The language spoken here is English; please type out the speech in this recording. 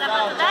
la patata.